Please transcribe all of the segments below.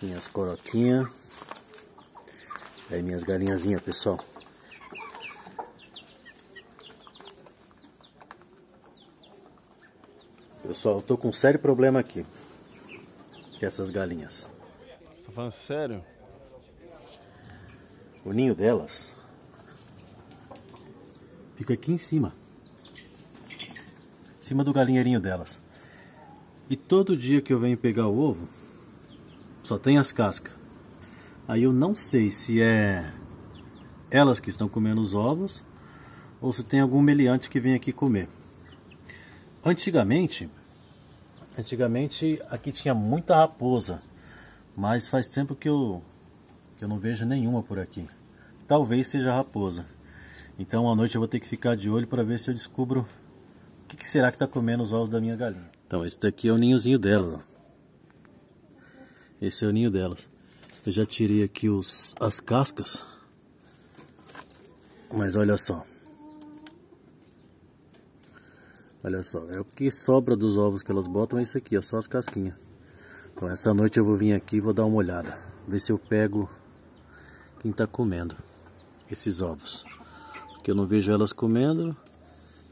Minhas coroquinhas. Aí minhas galinhazinhas, pessoal. Pessoal, eu tô com um sério problema aqui. Com essas galinhas. Você tá falando sério? O ninho delas fica aqui em cima. Em cima do galinheirinho delas. E todo dia que eu venho pegar o ovo, só tem as cascas. Aí eu não sei se é elas que estão comendo os ovos ou se tem algum meliante que vem aqui comer. Antigamente, antigamente aqui tinha muita raposa, mas faz tempo que eu, que eu não vejo nenhuma por aqui. Talvez seja raposa. Então à noite eu vou ter que ficar de olho para ver se eu descubro o que, que será que está comendo os ovos da minha galinha. Então esse daqui é o ninhozinho delas. Esse é o ninho delas. Eu já tirei aqui os, as cascas. Mas olha só. Olha só, é o que sobra dos ovos que elas botam é isso aqui, é só as casquinhas. Então essa noite eu vou vir aqui e vou dar uma olhada. Ver se eu pego quem está comendo esses ovos. Porque eu não vejo elas comendo.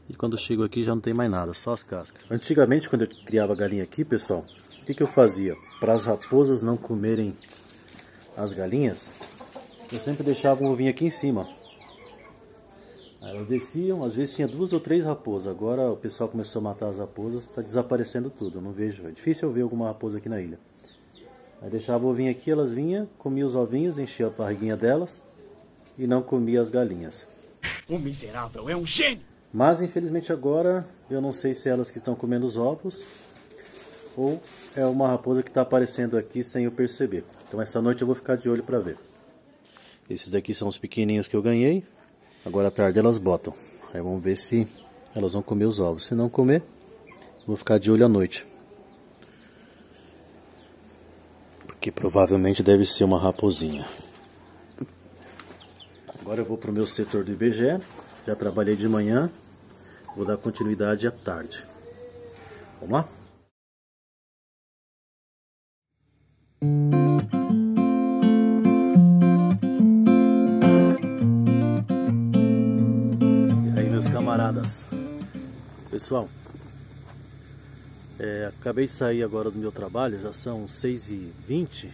E quando chego aqui já não tem mais nada, só as cascas. Antigamente quando eu criava galinha aqui, pessoal, que, que eu fazia? Para as raposas não comerem as galinhas, eu sempre deixava um ovinho aqui em cima. Aí elas desciam, às vezes tinha duas ou três raposas. Agora o pessoal começou a matar as raposas, está desaparecendo tudo. Eu não vejo, é difícil eu ver alguma raposa aqui na ilha. Aí deixava o ovinho aqui, elas vinham, comiam os ovinhos, enchia a barriguinha delas e não comia as galinhas. O miserável é um gênio! Mas infelizmente agora eu não sei se é elas que estão comendo os ovos ou é uma raposa que está aparecendo aqui sem eu perceber. Então essa noite eu vou ficar de olho para ver. Esses daqui são os pequenininhos que eu ganhei. Agora à tarde elas botam. Aí vamos ver se elas vão comer os ovos. Se não comer, vou ficar de olho à noite. Porque provavelmente deve ser uma raposinha. Agora eu vou para o meu setor do IBGE. Já trabalhei de manhã, vou dar continuidade à tarde. Vamos lá? E aí, meus camaradas. Pessoal, é, acabei de sair agora do meu trabalho, já são 6h20.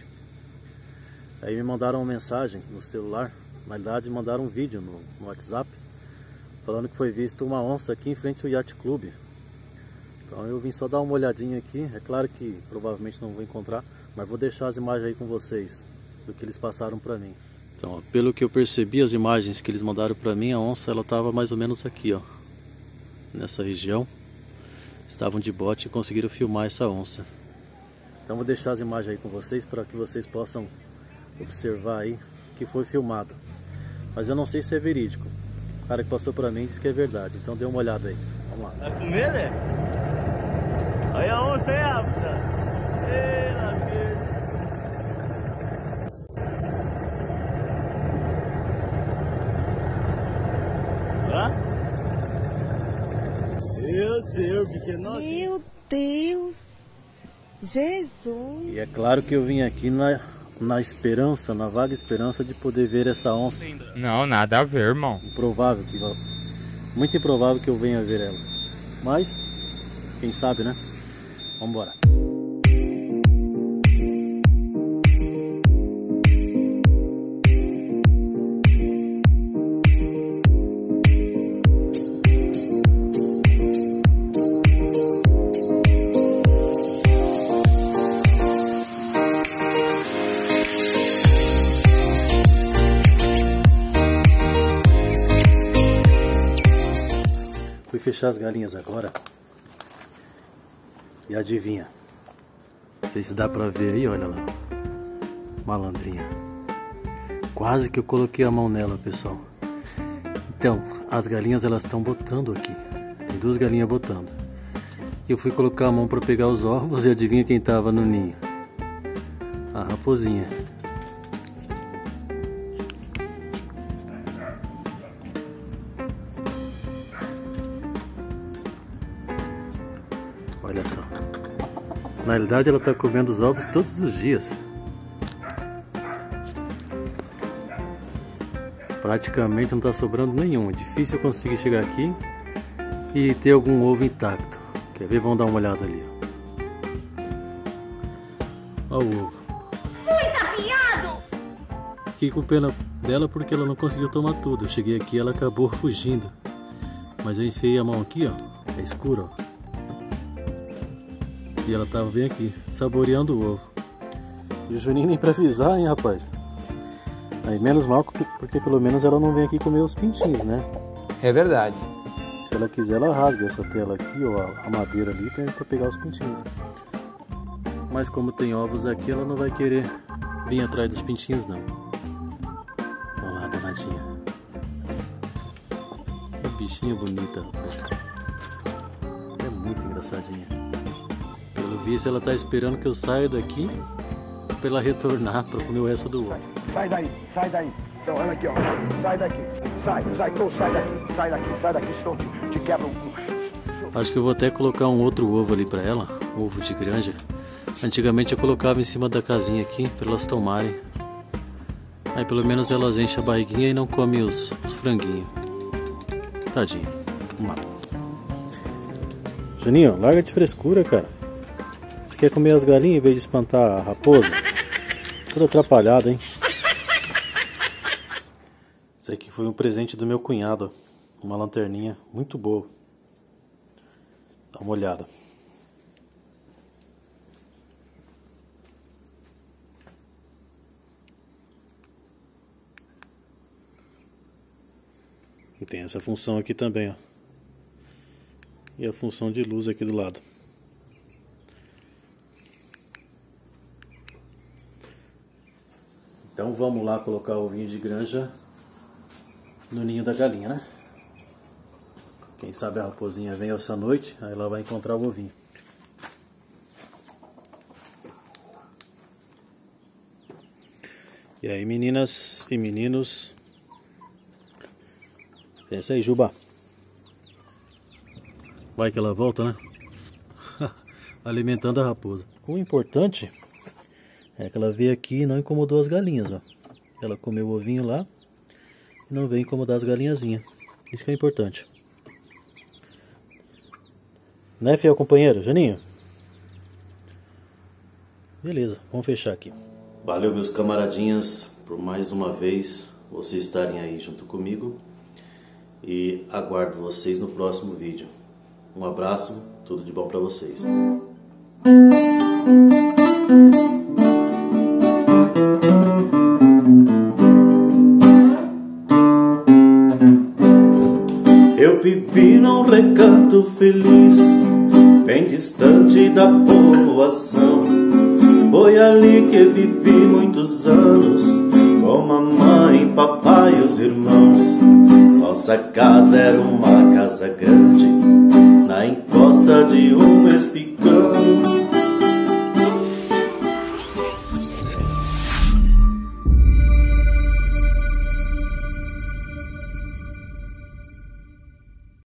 Aí me mandaram uma mensagem no celular, na verdade mandaram um vídeo no, no WhatsApp falando que foi visto uma onça aqui em frente ao Yacht Club. Então eu vim só dar uma olhadinha aqui, é claro que provavelmente não vou encontrar, mas vou deixar as imagens aí com vocês do que eles passaram para mim. Então, ó, pelo que eu percebi as imagens que eles mandaram para mim, a onça ela estava mais ou menos aqui, ó, nessa região. Estavam de bote e conseguiram filmar essa onça. Então vou deixar as imagens aí com vocês para que vocês possam observar aí que foi filmado. Mas eu não sei se é verídico. O cara que passou pra mim disse que é verdade. Então dê uma olhada aí. Vamos lá. Vai comer, né? Aí a onça é apta. 19. Meu Deus! Jesus! E é claro que eu vim aqui na, na esperança, na vaga esperança de poder ver essa onça. Não, nada a ver, irmão. Improvável que muito improvável que eu venha ver ela. Mas quem sabe, né? Vamos embora. Fechar as galinhas agora. E adivinha? Não sei se dá pra ver aí, olha lá. Malandrinha. Quase que eu coloquei a mão nela, pessoal. Então, as galinhas elas estão botando aqui. Tem duas galinhas botando. Eu fui colocar a mão para pegar os ovos e adivinha quem tava no ninho? A raposinha. Olha só. Na realidade, ela está comendo os ovos todos os dias. Praticamente não está sobrando nenhum. É difícil eu conseguir chegar aqui e ter algum ovo intacto. Quer ver? Vamos dar uma olhada ali. Olha o ovo. Fiquei com pena dela porque ela não conseguiu tomar tudo. Eu cheguei aqui e ela acabou fugindo. Mas eu enfiei a mão aqui, ó. É escuro, ó. E ela tava bem aqui, saboreando o ovo. E o Juninho nem pra avisar, hein, rapaz. Aí menos mal, porque pelo menos ela não vem aqui comer os pintinhos, né? É verdade. Se ela quiser, ela rasga essa tela aqui, ou a madeira ali, para pegar os pintinhos. Mas como tem ovos aqui, ela não vai querer vir atrás dos pintinhos, não. Olha lá, danadinha. Que bichinha bonita, rapaz. É muito engraçadinha. Pelo visto, ela tá esperando que eu saia daqui para ela retornar para comer o resto do ovo. Sai daí, sai daí. Então, olha aqui, ó. Sai daqui. Sai, sai, então sai daqui. Sai daqui, sai daqui, senão te, te quebra um. Acho que eu vou até colocar um outro ovo ali para ela, um ovo de granja. Antigamente eu colocava em cima da casinha aqui para elas tomarem. Aí pelo menos elas enchem a barriguinha e não comem os, os franguinhos. Tadinho. Vamos lá. Juninho, larga de frescura, cara. Quer comer as galinhas em vez de espantar a raposa? Tudo atrapalhado, hein? Isso aqui foi um presente do meu cunhado. Uma lanterninha muito boa. Dá uma olhada. E tem essa função aqui também, ó. E a função de luz aqui do lado. Então vamos lá colocar o ovinho de granja no ninho da galinha, né? Quem sabe a raposinha vem essa noite, aí ela vai encontrar o ovinho. E aí meninas e meninos, pensa aí Juba. Vai que ela volta, né? Alimentando a raposa. O importante é que ela veio aqui e não incomodou as galinhas, ó. Ela comeu o ovinho lá e não veio incomodar as galinhazinhas. Isso que é importante. Né, fiel companheiro? Janinho? Beleza, vamos fechar aqui. Valeu, meus camaradinhas, por mais uma vez vocês estarem aí junto comigo. E aguardo vocês no próximo vídeo. Um abraço, tudo de bom para vocês. Eu vivi num recanto feliz, bem distante da povoação. Foi ali que vivi muitos anos, com mamãe, papai e os irmãos. Nossa casa era uma casa grande, na encosta de um espigão.